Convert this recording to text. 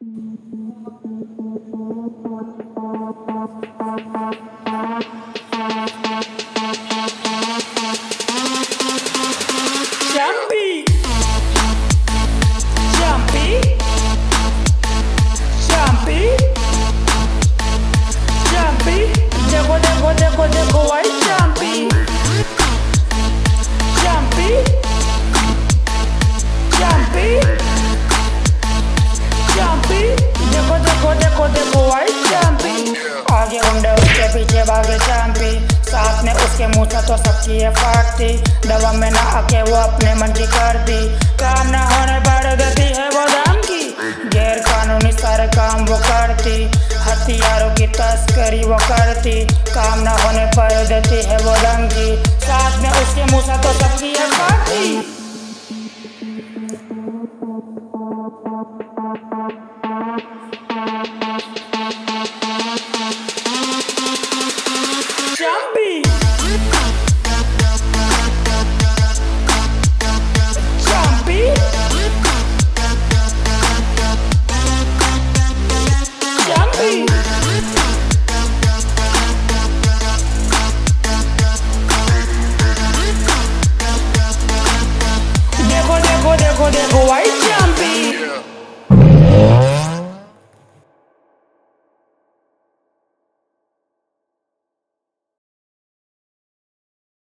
jumpy jumpy go, go, go, go, साथ में उसके से तो सबकी ये फाटती दवा में ना आके वो अपने मन की कर दी। काम ना होने पर देती है वो दाम की। गैर कानूनी सारे काम वो करती। हथियारों की तस्करी वो करती। काम ना होने पर देती है वो दंगी साथ में उसके मुँह तो सबकी ये Get white